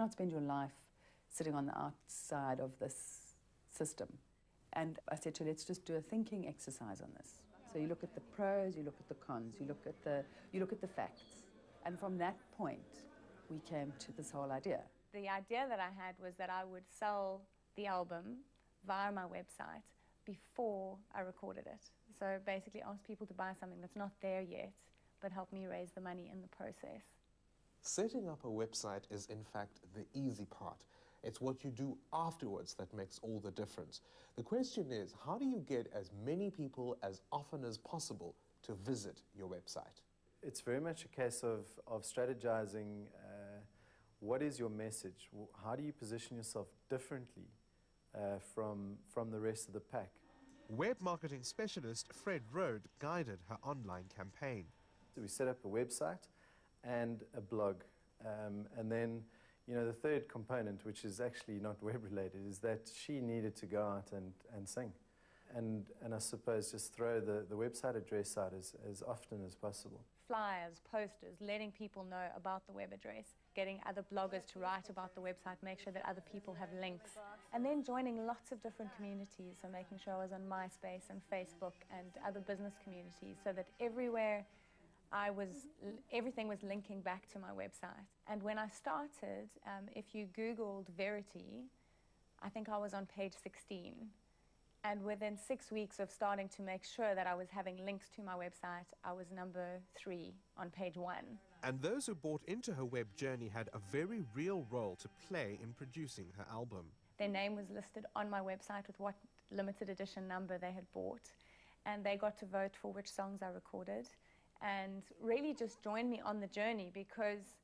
cannot spend your life sitting on the outside of this system. And I said to her, let's just do a thinking exercise on this. So you look at the pros, you look at the cons, you look at the, you look at the facts. And from that point, we came to this whole idea. The idea that I had was that I would sell the album via my website before I recorded it. So basically ask people to buy something that's not there yet, but help me raise the money in the process. Setting up a website is in fact the easy part. It's what you do afterwards that makes all the difference. The question is, how do you get as many people as often as possible to visit your website? It's very much a case of, of strategizing uh, what is your message? How do you position yourself differently uh, from, from the rest of the pack? Web marketing specialist Fred Roed guided her online campaign. So we set up a website and a blog, um, and then you know, the third component, which is actually not web related, is that she needed to go out and, and sing. And, and I suppose just throw the, the website address out as, as often as possible. Flyers, posters, letting people know about the web address, getting other bloggers to write about the website, make sure that other people have links, and then joining lots of different communities, so making sure I was on MySpace and Facebook and other business communities, so that everywhere I was, everything was linking back to my website. And when I started, um, if you Googled Verity, I think I was on page 16. And within six weeks of starting to make sure that I was having links to my website, I was number three on page one. And those who bought into her web journey had a very real role to play in producing her album. Their name was listed on my website with what limited edition number they had bought. And they got to vote for which songs I recorded and really just join me on the journey because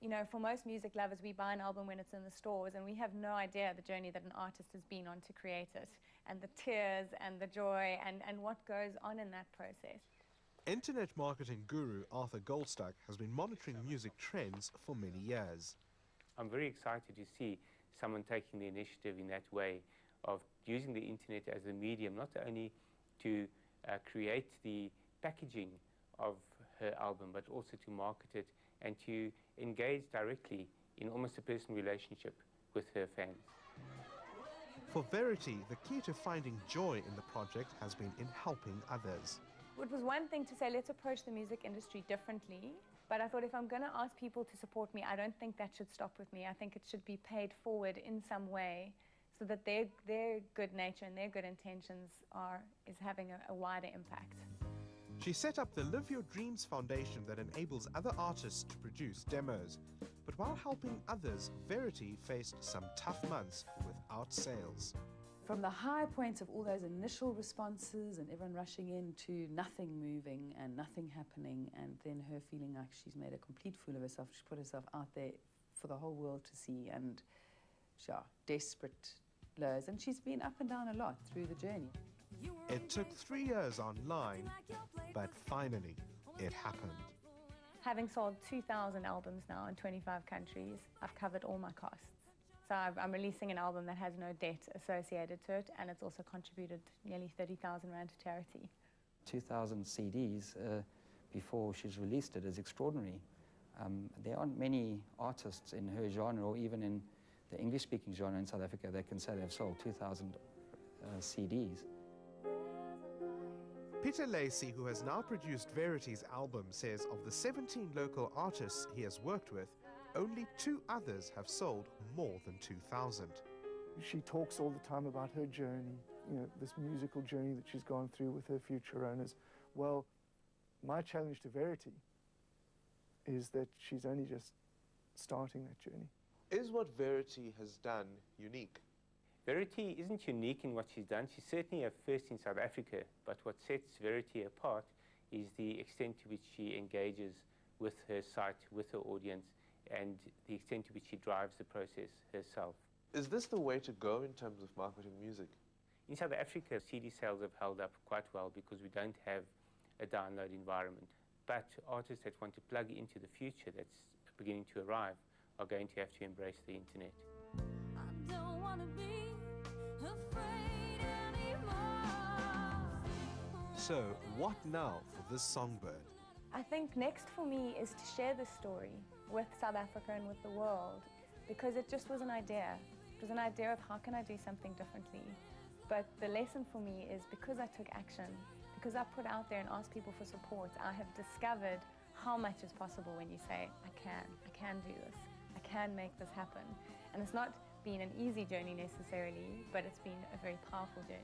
you know, for most music lovers, we buy an album when it's in the stores, and we have no idea the journey that an artist has been on to create it, and the tears and the joy and, and what goes on in that process. Internet marketing guru Arthur Goldstuck has been monitoring music trends for many years. I'm very excited to see someone taking the initiative in that way of using the internet as a medium, not only to uh, create the packaging of her album, but also to market it and to engage directly in almost a personal relationship with her fans. For Verity, the key to finding joy in the project has been in helping others. It was one thing to say, let's approach the music industry differently, but I thought if I'm going to ask people to support me, I don't think that should stop with me. I think it should be paid forward in some way so that their, their good nature and their good intentions are, is having a, a wider impact. She set up the Live Your Dreams Foundation that enables other artists to produce demos. But while helping others, Verity faced some tough months without sales. From the high points of all those initial responses and everyone rushing in to nothing moving and nothing happening, and then her feeling like she's made a complete fool of herself, she put herself out there for the whole world to see, and yeah, desperate lows. And she's been up and down a lot through the journey. It took three years online, but finally it happened. Having sold 2,000 albums now in 25 countries, I've covered all my costs. So I'm releasing an album that has no debt associated to it, and it's also contributed nearly 30,000 Rand to charity. 2,000 CDs uh, before she's released it is extraordinary. Um, there aren't many artists in her genre, or even in the English-speaking genre in South Africa, that can say they've sold 2,000 uh, CDs. Peter Lacey, who has now produced Verity's album, says of the 17 local artists he has worked with, only two others have sold more than 2,000. She talks all the time about her journey, you know, this musical journey that she's gone through with her future owners. Well, my challenge to Verity is that she's only just starting that journey. Is what Verity has done unique? Verity isn't unique in what she's done. She's certainly a first in South Africa, but what sets Verity apart is the extent to which she engages with her site, with her audience, and the extent to which she drives the process herself. Is this the way to go in terms of marketing music? In South Africa, CD sales have held up quite well because we don't have a download environment. But artists that want to plug into the future that's beginning to arrive are going to have to embrace the internet. So, what now for this songbird? I think next for me is to share this story with South Africa and with the world because it just was an idea. It was an idea of how can I do something differently. But the lesson for me is because I took action, because I put out there and asked people for support, I have discovered how much is possible when you say, I can, I can do this, I can make this happen. And it's not been an easy journey necessarily, but it's been a very powerful journey.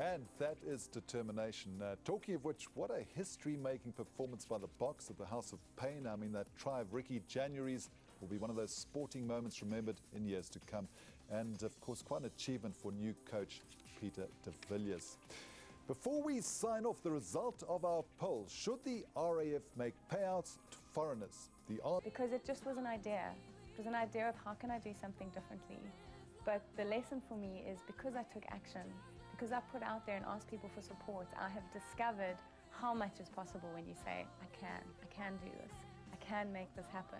And that is determination. Uh, talking of which, what a history making performance by the Bokke at the House of Pain. I mean, that try of Ricky Januarie's will be one of those sporting moments remembered in years to come. And of course, quite an achievement for new coach Peter de Villiers. Before we sign off the result of our poll, should the RAF make payouts to foreigners? The answer Because it just was an idea. It was an idea of how can I do something differently. But the lesson for me is because I took action, because I put out there and asked people for support, I have discovered how much is possible when you say, I can, I can do this, I can make this happen.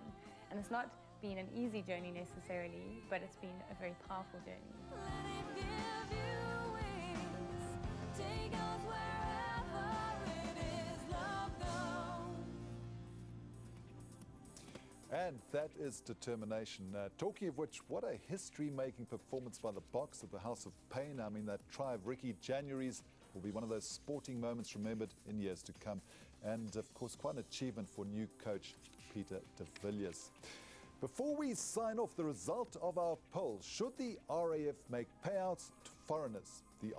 And it's not been an easy journey necessarily, but it's been a very powerful journey. And that is determination. Uh, talking of which, what a history making performance by the Bokke at the House of Pain. I mean, that try of Ricky Januarie's will be one of those sporting moments remembered in years to come. And of course, quite an achievement for new coach Peter de Villiers. Before we sign off the result of our poll, should the RAF make payouts to foreigners? The